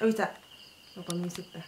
여기 있다. 이거 이 있었다.